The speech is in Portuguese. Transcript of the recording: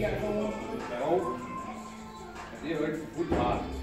They hurt foot hard.